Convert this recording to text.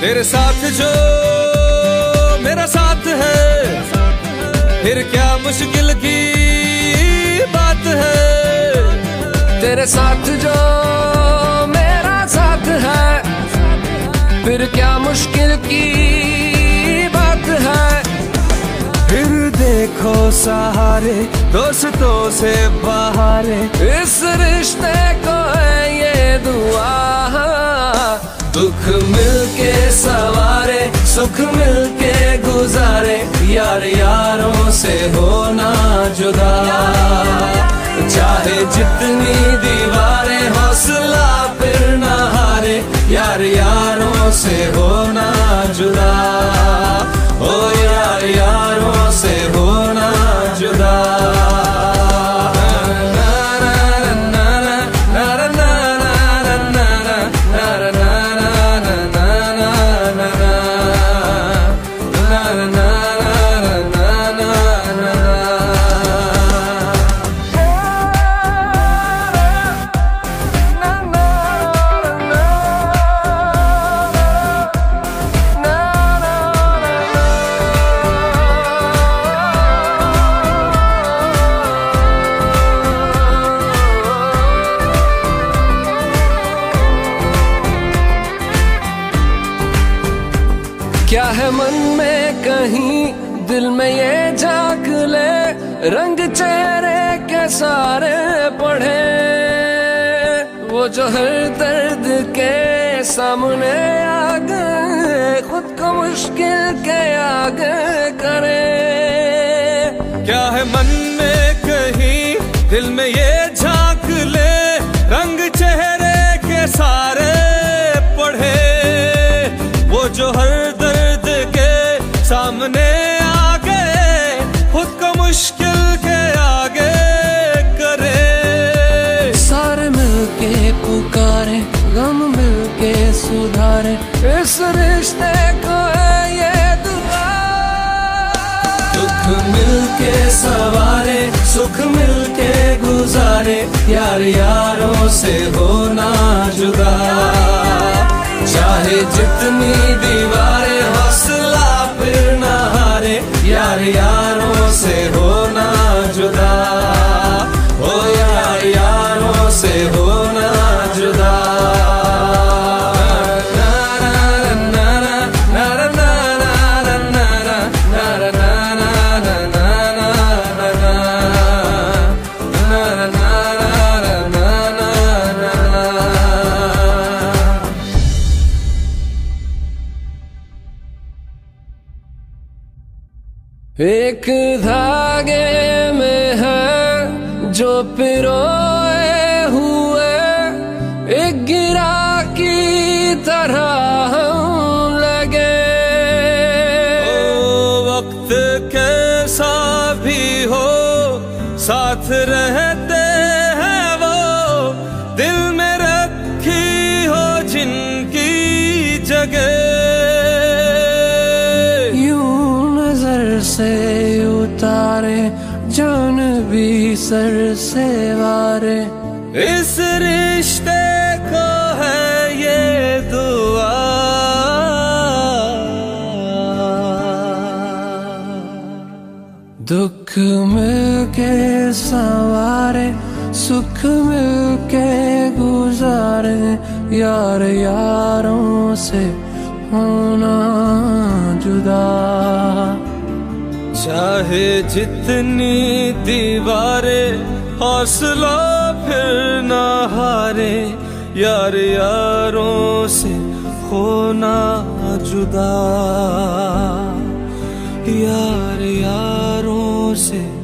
तेरे साथ जो मेरा साथ है, फिर क्या मुश्किल की बात है? तेरे साथ जो सहारे, दोस्तों से बाहरे। इस रिश्ते को है ये दुआ दुख मिलके सवारे, सुख मिलके गुजारे। यार यारों से होना जुदा। चाहे जितनी दीवारें, हौसला फिर न हारे। यार यारों से होना जुदा। ओ यार यारों से होना जुदा दिल में ये झाक ले, रंग चेहरे के सारे पढ़े। वो जो हर दर्द के सामने आ गए खुद को मुश्किल के आगे करे। क्या है मन में कहीं दिल में ये सवारे, सुख मिलके गुजारे, यार यारों से होना जुदा चाहे जितनी दीवारें हौसला फिर ना हारे, यार यारों से होना एक धागे में है जो पिरोए हुए। एक गिरा की तरह हम लगे। ओ वक्त कैसा भी हो, साथ रहते हैं वो। दिल में रखी हो जिनकी जगह। सर से वारे। इस रिश्ते को है ये दुआ। दुख मिलके सवारे, सुख मिलके गुजारे, यार यारों से होना जुदा। चाहे जितनी दीवारें, हौसला फिर न हारे। यार यारों से होना जुदा। यार यारों से